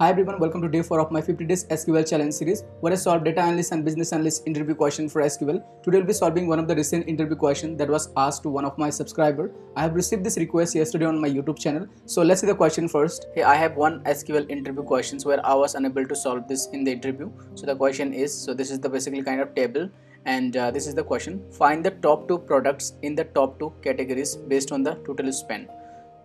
Hi everyone, welcome to day 4 of my 50 days SQL challenge series where I solve data analyst and business analyst interview question for SQL. Today we'll be solving one of the recent interview question that was asked to one of my subscriber. I have received this request yesterday on my YouTube channel. So let's see the question first. Hey, I have one SQL interview questions where I was unable to solve this in the interview. So the question is, so this is the basically kind of table and uh, this is the question. Find the top two products in the top two categories based on the total spend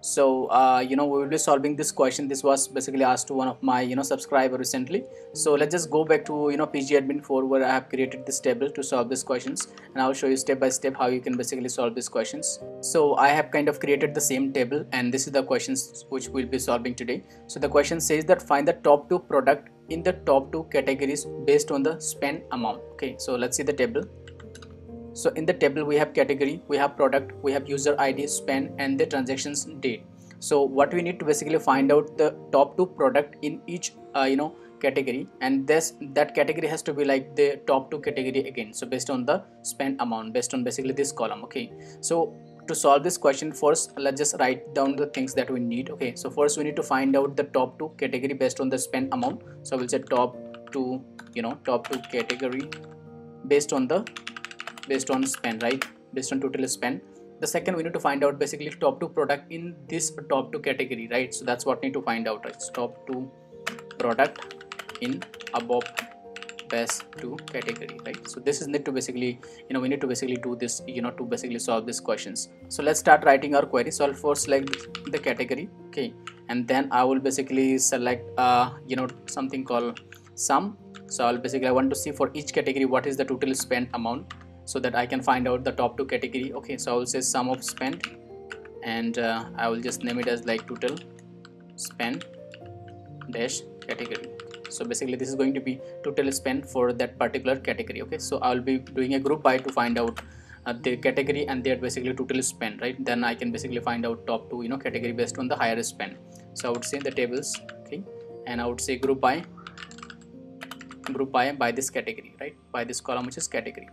so uh, you know we will be solving this question. This was basically asked to one of my you know subscriber recently. So let's just go back to you know pgadmin 4 where i have created this table to solve these questions. And i'll show you step by step how you can basically solve these questions. So i have kind of created the same table and this is the questions which we'll be solving today. So the question says that find the top two product in the top two categories based on the spend amount. Okay so let's see the table so in the table we have category we have product we have user id spend and the transactions date. So what we need to basically find out the top two product in each uh, you know category. And this that category has to be like the top two category again. So based on the spend amount based on basically this column okay? So to solve this question first let's just write down the things that we need okay? So first we need to find out the top two category based on the spend amount. So we'll say top two you know top two category based on the based on spend right? Based on total spend the second we need to find out basically top two product in this top two category right? So that's what we need to find out right? Top two product in above best two category right? So this is need to basically you know we need to basically do this you know to basically solve these questions. So let's start writing our query. So i'll first select the category okay? And then i will basically select uh you know something called sum. So i'll basically i want to see for each category what is the total spend amount so that I can find out the top two category. Okay so I will say sum of spend and uh, I will just name it as like total spend dash category. So basically this is going to be total spend for that particular category okay? So I will be doing a group by to find out uh, the category and their basically total spend right? Then I can basically find out top two you know category based on the higher spend so I would say the tables okay? And I would say group by group by by this category right? By this column which is category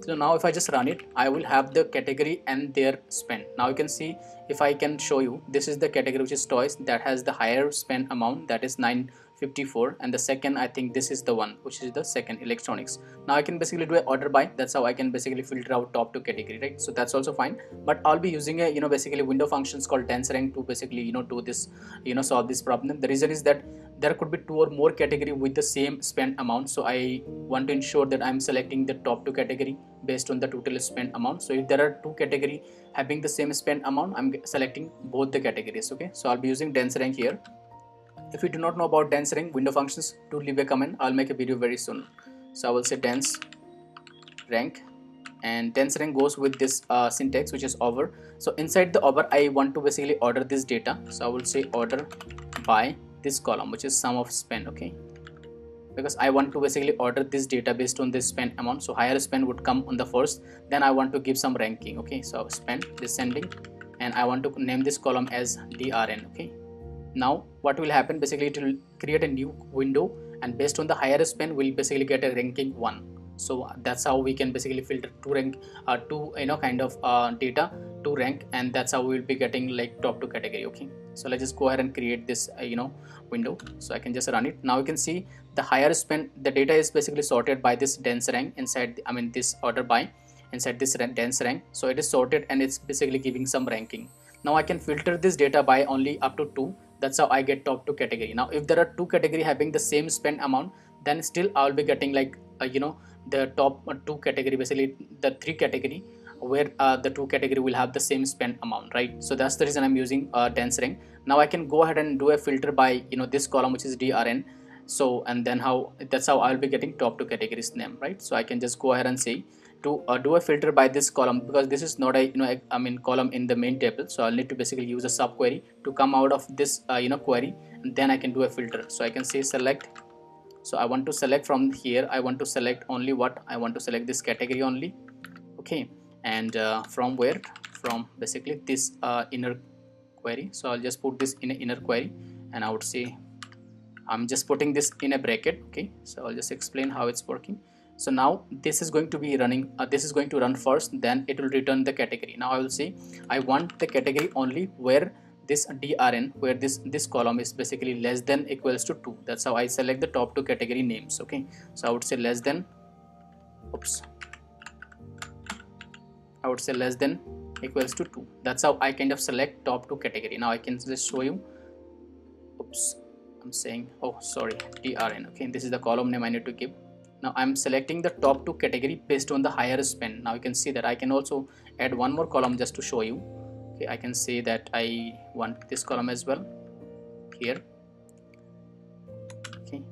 so now if I just run it I will have the category and their spend now you can see if I can show you this is the category which is toys that has the higher spend amount that is 954 and the second I think this is the one which is the second electronics. Now I can basically do an order by that's how I can basically filter out top two category right? So that's also fine. But I'll be using a you know basically window functions called denserank to basically you know do this you know solve this problem. The reason is that there could be two or more category with the same spend amount. So i want to ensure that i'm selecting the top two category based on the total spend amount. So if there are two category having the same spend amount i'm selecting both the categories okay? So i'll be using dense rank here if you do not know about dense rank window functions do leave a comment. I'll make a video very soon. So i will say dense rank. And dense rank goes with this uh, syntax which is over. So inside the over i want to basically order this data. So i will say order by this column which is sum of spend okay? Because I want to basically order this data based on this spend amount. So higher spend would come on the first. Then I want to give some ranking okay? So spend descending. And I want to name this column as DRN okay now what will happen? Basically it will create a new window and based on the higher spend we'll basically get a ranking 1 so that's how we can basically filter to rank uh, two you know kind of uh, data to rank and that's how we will be getting like top two category okay? So let's just go ahead and create this uh, you know window. So i can just run it. Now you can see the higher spend the data is basically sorted by this dense rank inside i mean this order by inside this dense rank. So it is sorted and it's basically giving some ranking. Now i can filter this data by only up to two that's how i get top two category. Now if there are two category having the same spend amount then still i'll be getting like uh, you know the top uh, two category basically the three category where uh, the two category will have the same spend amount right? So that's the reason i'm using uh, dense rank now i can go ahead and do a filter by you know this column which is drn so and then how that's how i'll be getting top two categories name right? So i can just go ahead and say to uh, do a filter by this column because this is not a you know i mean column in the main table so i'll need to basically use a subquery to come out of this uh, you know query and then i can do a filter. So i can say select so i want to select from here i want to select only what i want to select this category only okay? And uh, from where? From basically this uh, inner query. So I'll just put this in an inner query and I would say I'm just putting this in a bracket okay? So I'll just explain how it's working so now this is going to be running uh, this is going to run first then it will return the category. Now I will say I want the category only where this drn where this this column is basically less than equals to 2 that's how I select the top two category names okay? So I would say less than oops. I would say less than equals to 2 that's how I kind of select top two category. Now I can just show you. Oops I'm saying oh sorry drn okay? This is the column name I need to give now I'm selecting the top two category based on the higher spend. Now you can see that I can also add one more column just to show you. Okay I can say that I want this column as well here. Okay.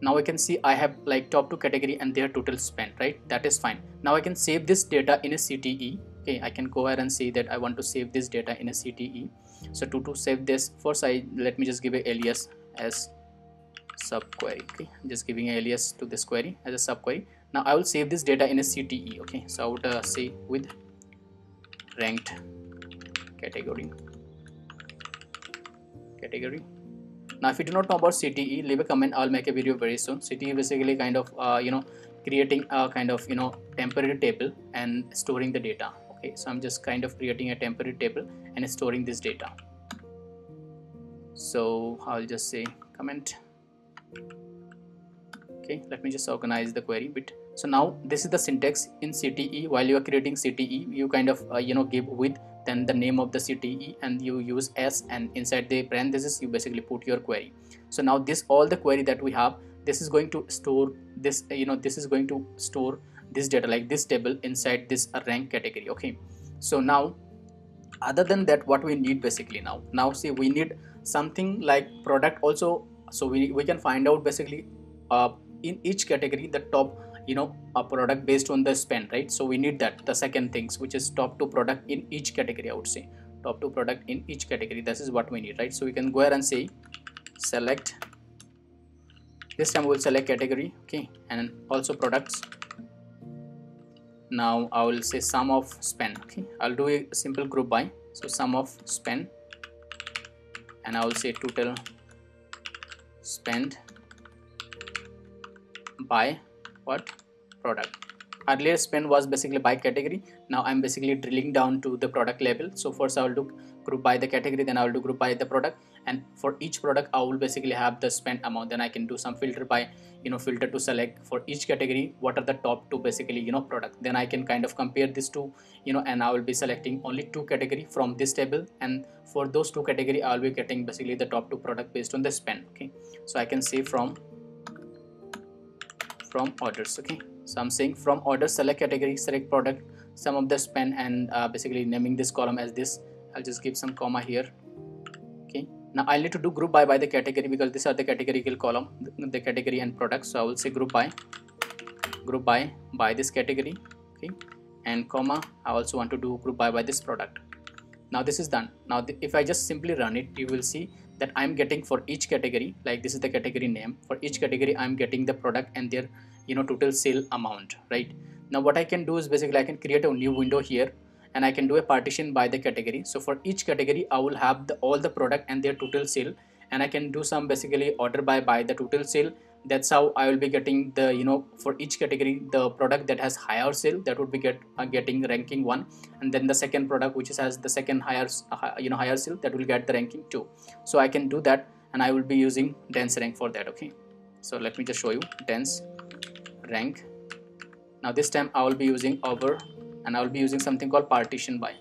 Now I can see I have like top two category and their total spend right? That is fine. Now I can save this data in a CTE okay I can go ahead and say that I want to save this data in a CTE so to, to save this first I let me just give a alias as subquery okay? I'm just giving an alias to this query as a subquery. Now I will save this data in a CTE okay? So I would uh, say with ranked category. Category. Now if you do not know about cte leave a comment. I'll make a video very soon. Cte basically kind of uh, you know creating a kind of you know temporary table and storing the data okay? So i'm just kind of creating a temporary table and storing this data. So i'll just say comment okay let me just organize the query bit. So now this is the syntax in cte while you are creating cte you kind of uh, you know give with then the name of the CTE and you use as and inside the parenthesis you basically put your query. So now this all the query that we have this is going to store this you know this is going to store this data like this table inside this rank category okay? So now other than that what we need basically now? Now see we need something like product also so we, we can find out basically uh, in each category the top you know a product based on the spend right? So we need that the second things which is top two product in each category i would say. Top two product in each category this is what we need right? So we can go ahead and say select this time we'll select category okay? And also products. Now i will say sum of spend okay? I'll do a simple group by. So sum of spend and i will say total spend by what? Product. Earlier spend was basically by category. Now i'm basically drilling down to the product level. So first i will do group by the category then i will do group by the product. And for each product i will basically have the spend amount. Then i can do some filter by you know filter to select for each category what are the top two basically you know product. Then i can kind of compare these two you know and i will be selecting only two category from this table. And for those two category i'll be getting basically the top two product based on the spend okay? So i can say from from orders okay? So i'm saying from order select category select product sum of the spend and uh, basically naming this column as this. I'll just give some comma here okay now i need to do group by by the category because these are the categorical column the, category and product so i will say group by group by by this category okay? And comma i also want to do group by by this product. Now this is done. Now the, if i just simply run it you will see that i'm getting for each category like this is the category name for each category i'm getting the product and their you know total sale amount right? Now what i can do is basically i can create a new window here and i can do a partition by the category. So for each category i will have the, all the product and their total sale. And i can do some basically order by by the total sale. That's how i will be getting the you know for each category the product that has higher sale that would be get uh, getting ranking one. And then the second product which is has the second higher uh, you know higher sale that will get the ranking two. So i can do that and i will be using dense rank for that okay? So let me just show you dense rank. Now this time I will be using over and I will be using something called partition by.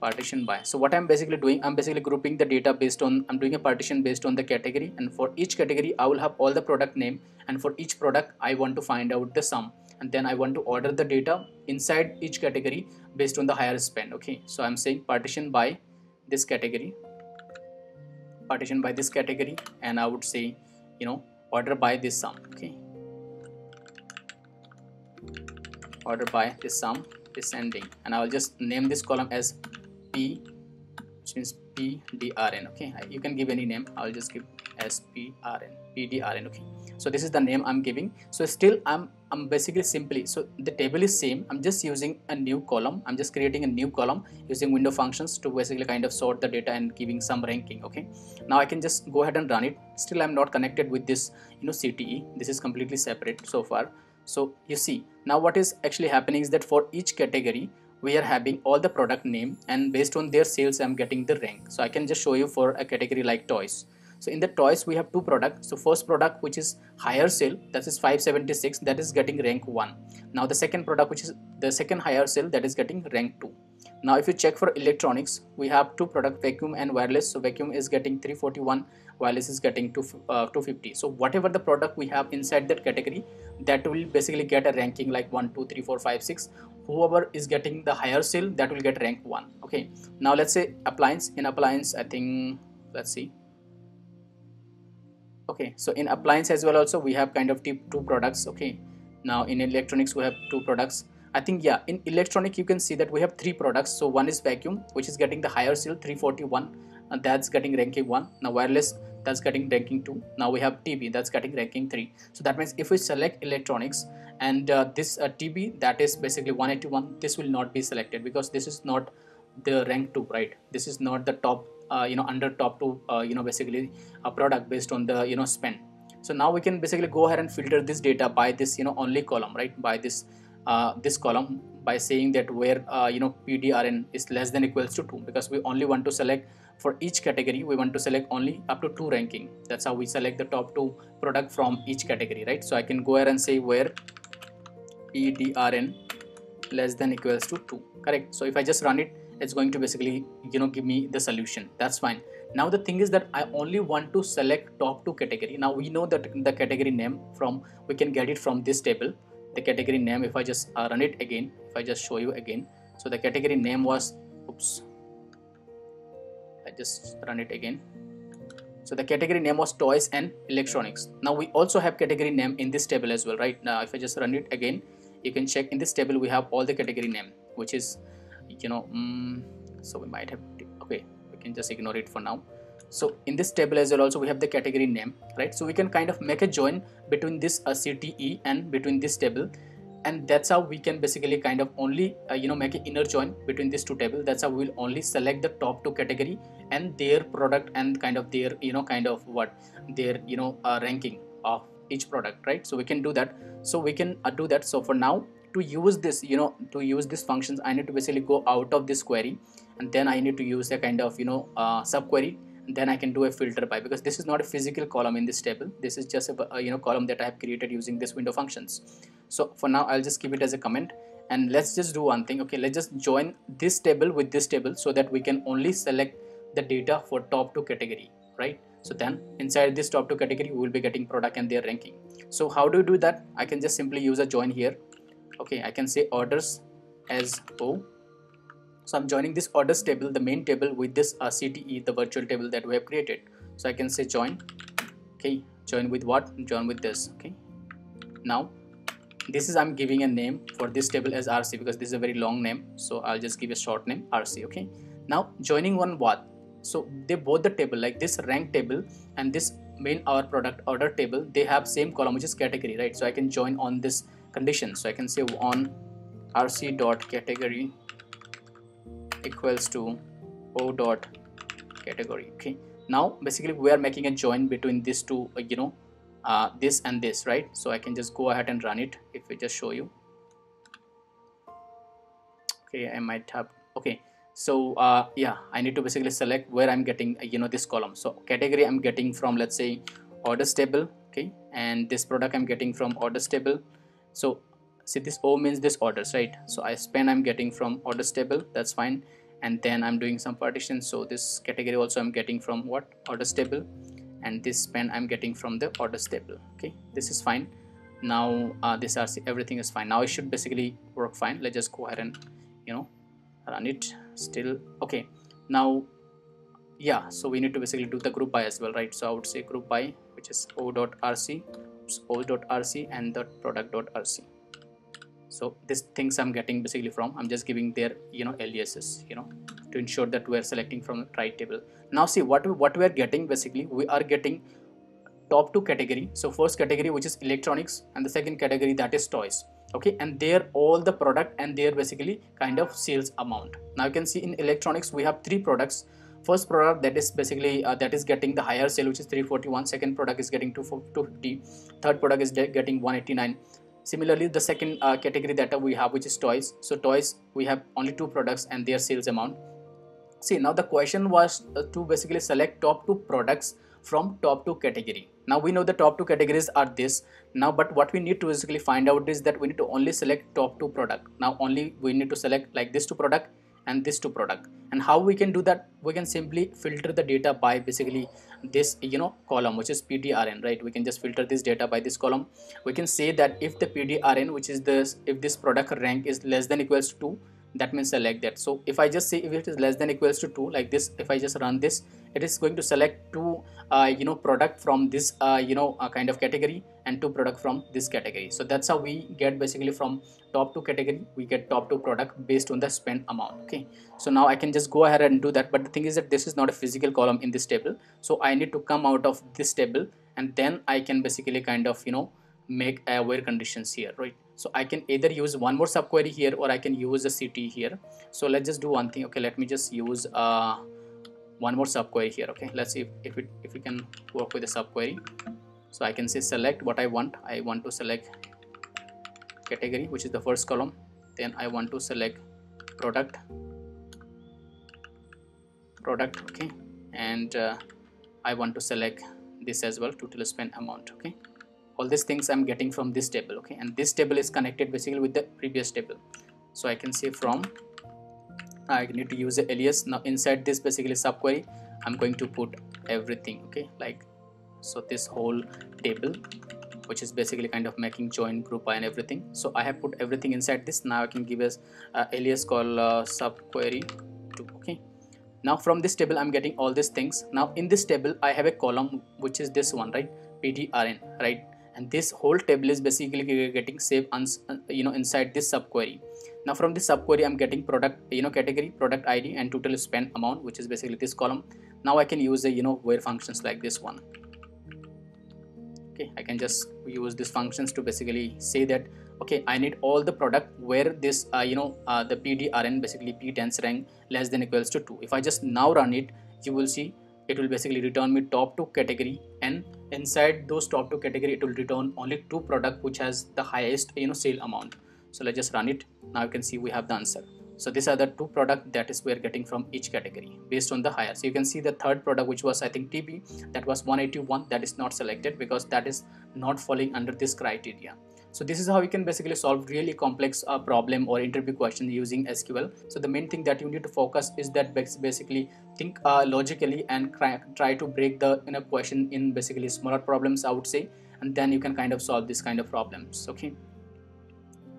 Partition by. So what I'm basically doing I'm basically grouping the data based on I'm doing a partition based on the category and for each category I will have all the product name and for each product I want to find out the sum. And then I want to order the data inside each category based on the higher spend okay? So I'm saying partition by this category partition by this category and I would say you know order by this sum okay order by this sum descending and I will just name this column as P which means PDRN okay? You can give any name. I'll just give as PRN PDRN okay? So this is the name I'm giving. So still I'm I'm basically simply so the table is same. I'm just using a new column. I'm just creating a new column using window functions to basically kind of sort the data and giving some ranking okay? Now I can just go ahead and run it. Still I'm not connected with this you know CTE this is completely separate so far so you see now what is actually happening is that for each category we are having all the product name and based on their sales i'm getting the rank. So i can just show you for a category like toys. So in the toys we have two products. So first product which is higher sale that is 576 that is getting rank 1 now the second product which is the second higher sale that is getting rank 2 now if you check for electronics we have two product vacuum and wireless. So vacuum is getting 341 wireless is getting to uh, 250 so whatever the product we have inside that category that will basically get a ranking like 1 2 3 4 5 6 whoever is getting the higher sale that will get rank 1 okay. Now let's say appliance. In appliance i think let's see. Okay. So in appliance as well also we have kind of two products. Okay. Now in electronics we have two products I think yeah in electronic you can see that we have three products. So one is vacuum which is getting the higher seal 341 and that's getting ranking 1 now wireless that's getting ranking 2 now we have TB that's getting ranking 3 so that means if we select electronics and uh, this uh, TB that is basically 181 this will not be selected because this is not the rank 2 right? This is not the top uh, you know under top 2 uh, you know basically a product based on the you know spend so now we can basically go ahead and filter this data by this you know only column right? By this uh, this column by saying that where uh, you know PDRN is less than equals to 2 because we only want to select for each category we want to select only up to 2 ranking. That's how we select the top 2 product from each category right? So I can go ahead and say where PDRN less than equals to 2 correct? So if I just run it it's going to basically you know give me the solution. That's fine. Now the thing is that I only want to select top 2 category. Now we know that the category name from we can get it from this table the category name if I just uh, run it again if I just show you again. So the category name was oops I just run it again. So the category name was toys and electronics. Now we also have category name in this table as well right? Now if I just run it again you can check in this table we have all the category name which is you know um, so we might have okay we can just ignore it for now so in this table as well also we have the category name right? So we can kind of make a join between this uh, cte and between this table. And that's how we can basically kind of only uh, you know make an inner join between these two tables that's how we'll only select the top two category and their product and kind of their you know kind of what? Their you know uh, ranking of each product right? So we can do that. So we can uh, do that. So for now to use this you know to use these functions i need to basically go out of this query. And then i need to use a kind of you know uh, subquery then I can do a filter by because this is not a physical column in this table. This is just a, a, you know column that I have created using this window functions. So for now I'll just keep it as a comment and let's just do one thing. Okay let's just join this table with this table so that we can only select the data for top two category right? So then inside this top two category we will be getting product and their ranking. So how do you do that? I can just simply use a join here. Okay I can say orders as O so I'm joining this orders table, the main table with this uh, CTE, the virtual table that we have created. So I can say join, okay, join with what? Join with this, okay. Now, this is I'm giving a name for this table as RC because this is a very long name. So I'll just give a short name RC, okay. Now joining one what? So they both the table like this rank table and this main our product order table, they have same column which is category, right? So I can join on this condition. So I can say on RC dot category equals to o dot category okay? Now basically we are making a join between these two uh, you know uh, this and this right? So I can just go ahead and run it if we just show you. Okay I might have okay. So uh, yeah I need to basically select where I'm getting uh, you know this column. So category I'm getting from let's say orders table okay? And this product I'm getting from orders table. So see this O means this orders right? So I spend I'm getting from orders table that's fine. And then I'm doing some partition. So this category also I'm getting from what? Orders table. And this spend I'm getting from the orders table okay? This is fine. Now uh, this RC everything is fine. Now it should basically work fine. Let's just go ahead and you know run it still okay? Now yeah so we need to basically do the group by as well right? So I would say group by which is o.rc o.rc and the product.rc so these things i'm getting basically from i'm just giving their you know aliases you know to ensure that we are selecting from right table. Now see what we, what we are getting basically we are getting top two category. So first category which is electronics and the second category that is toys okay? And there all the product and their basically kind of sales amount. Now you can see in electronics we have three products. First product that is basically uh, that is getting the higher sale which is 341 second product is getting 250 third product is getting 189 similarly the second uh, category that we have which is toys. So toys we have only two products and their sales amount. See now the question was uh, to basically select top two products from top two category. Now we know the top two categories are this. Now but what we need to basically find out is that we need to only select top two product. Now only we need to select like this two product and this two product. And how we can do that? We can simply filter the data by basically this you know column which is pdrn right? We can just filter this data by this column. We can say that if the pdrn which is this if this product rank is less than equals to 2 that means select that. So if i just say if it is less than equals to 2 like this if i just run this it is going to select two uh, you know product from this uh, you know uh, kind of category and two product from this category. So that's how we get basically from top two category we get top two product based on the spend amount okay? So now i can just go ahead and do that. But the thing is that this is not a physical column in this table. So i need to come out of this table and then i can basically kind of you know make aware conditions here right so I can either use one more subquery here or I can use a CTE here. So let's just do one thing. Okay let me just use uh, one more subquery here. Okay let's see if, if it if we can work with the subquery. So I can say select what I want. I want to select category which is the first column. Then I want to select product. Product okay. And uh, I want to select this as well total spend amount okay all these things I'm getting from this table okay? And this table is connected basically with the previous table. So I can say from I need to use the alias. Now inside this basically subquery I'm going to put everything okay? Like so this whole table which is basically kind of making join group by and everything. So I have put everything inside this. Now I can give us uh, alias called uh, subquery 2 okay? Now from this table I'm getting all these things. Now in this table I have a column which is this one right? Pdrn right and this whole table is basically getting saved you know inside this subquery. Now from this subquery i'm getting product you know category product id and total spend amount which is basically this column. Now i can use the you know where functions like this one. Okay i can just use these functions to basically say that okay i need all the product where this uh, you know uh, the pdrn basically p10 rank less than equals to 2 if i just now run it you will see it will basically return me top two category and inside those top two category it will return only two product which has the highest you know sale amount. So let's just run it. Now you can see we have the answer. So these are the two product that is we're getting from each category based on the higher. So you can see the third product which was i think tb that was 181 that is not selected because that is not falling under this criteria so this is how we can basically solve really complex uh, problem or interview question using SQL. So the main thing that you need to focus is that basically think uh, logically and try, to break the you know, question in basically smaller problems I would say and then you can kind of solve this kind of problems okay.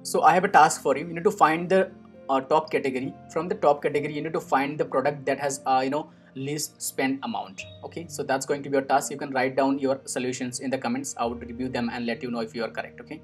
So I have a task for you. You need to find the uh, top category. From the top category you need to find the product that has uh, you know least spent amount okay so that's going to be your task you can write down your solutions in the comments i would review them and let you know if you are correct okay